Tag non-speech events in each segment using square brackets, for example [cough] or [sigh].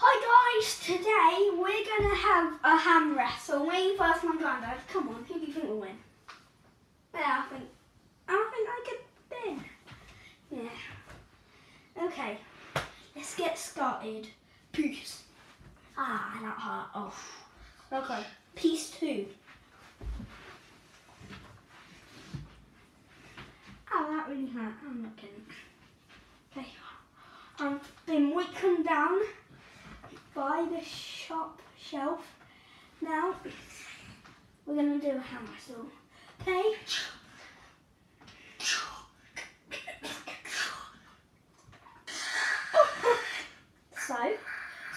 Hi guys, today we're gonna have a ham wrestle. Me versus my granddad. Come on, who do you think will win? Yeah, I think I think I could win. Yeah. Okay, let's get started. Peace. Ah, that hurt. Oh. Okay. Piece two. Oh, that really hurt. I'm not kidding. Okay. I've been weakened down by the shop shelf. Now we're gonna do a hand wrestle. Okay. So,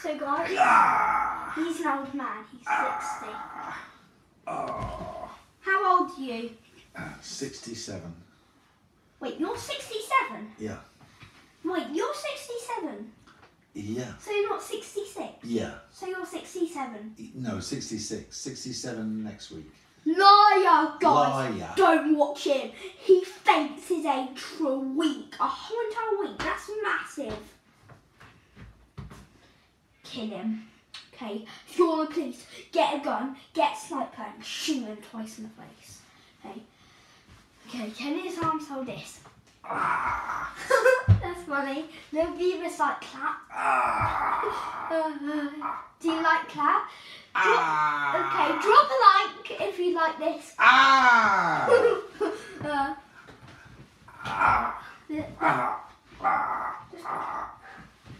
so guys, he's an old man. He's sixty. oh, How old are you? 67. Wait, you're sixty-seven. Yeah. Wait, you're sixty-seven. Yeah. So you're not sixty-six. Yeah. So you're sixty-seven. No, 66. 67 next week. Liar, guys. Liar. Don't watch him. He fakes his age for a week. A whole entire week. That's massive. Kill him. Okay. If you want the police, get a gun, get a sniper, and shoot him twice in the face. Okay. Okay, can his arms hold this? Ah. [laughs] That's funny. Give us like clap. ah, Uh, [laughs] do you like clap? Drop, ah, okay, drop a like if you like this. Ah, [laughs] uh,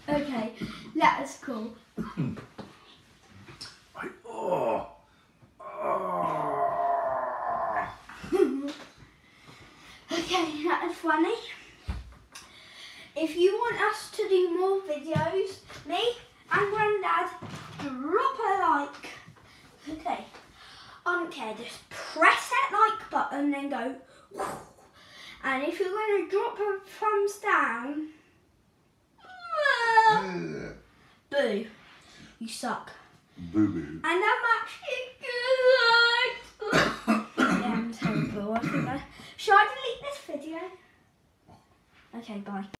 okay, that is cool. Ay, Oh, oh. [laughs] Okay, that is funny. If you want us to do more videos, me and Grandad, drop a like. Okay. I don't care, just press that like button and go. And if you're going to drop a thumbs down, boo, you suck. Boo boo. And I'm actually good. [coughs] yeah, I'm terrible. I think I... Should I delete this video? Okay, bye.